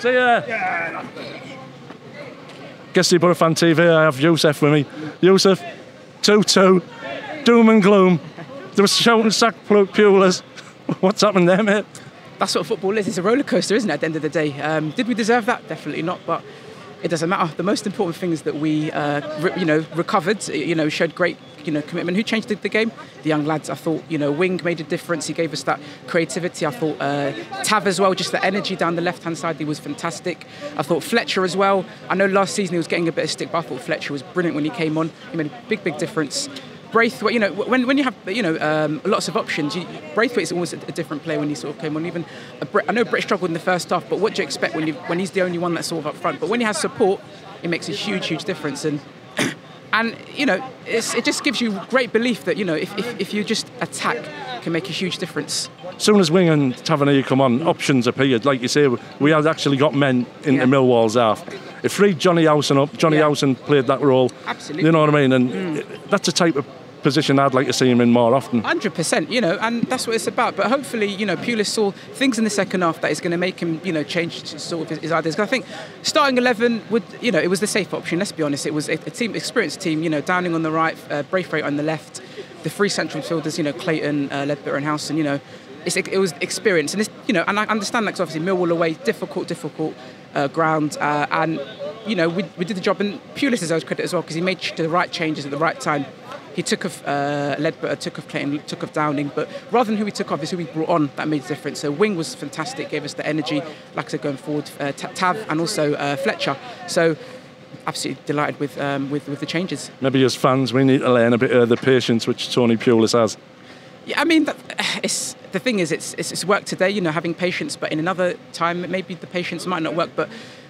See ya. Guess the a Fan TV, I have Yusuf with me. Yusuf, 2 2, doom and gloom. There was shouting sack Pulis. What's happened there, mate? That's what football is. It's a roller coaster, isn't it, at the end of the day? Um, did we deserve that? Definitely not. But it doesn't matter. The most important thing is that we, uh, re- you know, recovered. You know, showed great, you know, commitment. Who changed the, the, game? The young lads. I thought, you know, Wing made a difference. He gave us that creativity. I thought uh, Tav as well, just the energy down the left hand side. He was fantastic. I thought Fletcher as well. I know last season he was getting a bit of stick, but I thought Fletcher was brilliant when he came on. He made a big, big difference. Braithwaite, you know, when, when you have you know um, lots of options, you, Braithwaite's always a, a, different player when he sort of came on. Even I know Britt struggled in the first half, but what do you expect when you when he's the only one that's sort of up front? But when he has support, it makes a huge, huge difference. And and you know, it just gives you great belief that you know if, if, if you just attack can make a huge difference. As soon as Wing and Tavernier come on, options appeared. Like you say, we had actually got men into yeah. Millwall's half. It freed Johnny Howson up. Johnny yeah. Howson played that role. Absolutely. You know what I mean? And mm. that's a type of position I'd like to see him in more often. 100%, you know, and that's what it's about. But hopefully, you know, Pulis saw things in the second half that is going to make him, you know, change sort of his, ideas. I think starting 11 would, you know, it was the safe option, let's be honest. It was a, a team, experienced team, you know, Downing on the right, uh, Braithwaite on the left, the three central fielders, you know, Clayton, uh, Leadbitter and Howson, you know, it was experience. And this, you know, and I understand that because obviously Millwall away, difficult, difficult uh, ground. Uh, and, you know, we, we did the job. And Pulis deserves credit as well because he made the right changes at the right time he took off uh, Leadbitter, took off Clayton, took off Downing, but rather than who he took off, is who he brought on that made a difference. So Wing was fantastic, gave us the energy, like I said, going forward, uh, Tav and also uh, Fletcher. So absolutely delighted with, um, with, with the changes. Maybe as fans, we need to learn a bit of the patience which Tony Pulis has. Yeah, I mean, it's the thing is, it's, it's, it's work today, you know, having patience, but in another time, maybe the patience might not work, but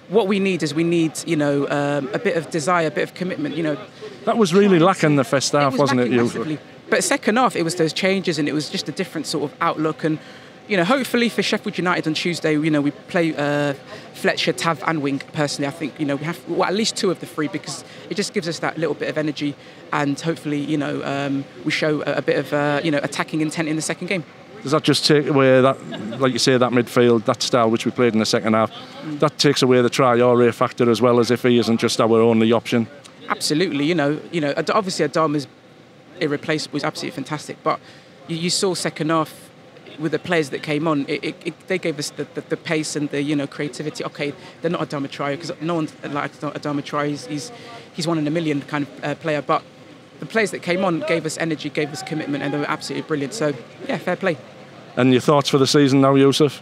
what we need is we need, you know, um, a bit of desire, a bit of commitment. You know, that was really lacking the first half, it was not it? Massively. But second half, it was those changes, and it was just a different sort of outlook. And you know, hopefully for Sheffield United on Tuesday, you know, we play uh, Fletcher, Tav, and Wing. Personally, I think you know we have well, at least two of the three because it just gives us that little bit of energy, and hopefully, you know, um, we show a, a bit of uh, you know attacking intent in the second game. Does that just take away that, like you say, that midfield, that style which we played in the second half? That takes away the Traore factor as well as if he isn't just our only option. Absolutely, you know, you know, obviously Adama's irreplaceable, was absolutely fantastic, but you, you, saw second half with the players that came on, it, it, it, they gave us the, the, the, pace and the you know creativity. Okay, they're not Adama Traore because no one likes Adama Traore. He's, he's, he's one in a million kind of uh, player, but the players that came on gave us energy, gave us commitment, and they were absolutely brilliant. So, yeah, fair play. And your thoughts for the season now, Yusuf?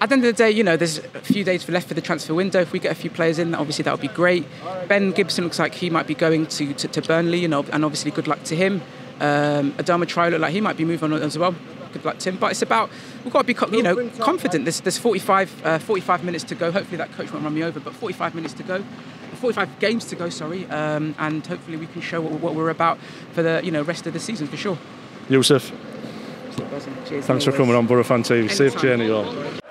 At the end of the day, you know, there's a few days left for the transfer window. If we get a few players in, obviously that would be great. Ben Gibson looks like he might be going to, to, to Burnley, you know, and obviously good luck to him. Um, Adama Traore looked like he might be moving on as well. Good luck to him. But it's about we've got to be, you know, confident. There's, there's 45, uh, 45 minutes to go. Hopefully that coach won't run me over, but 45 minutes to go. 45 games to go, sorry, um, and hopefully we can show what, what, we're about for the you know rest of the season for sure. Yusuf, thanks for coming on Boro Fan TV. Safe journey all.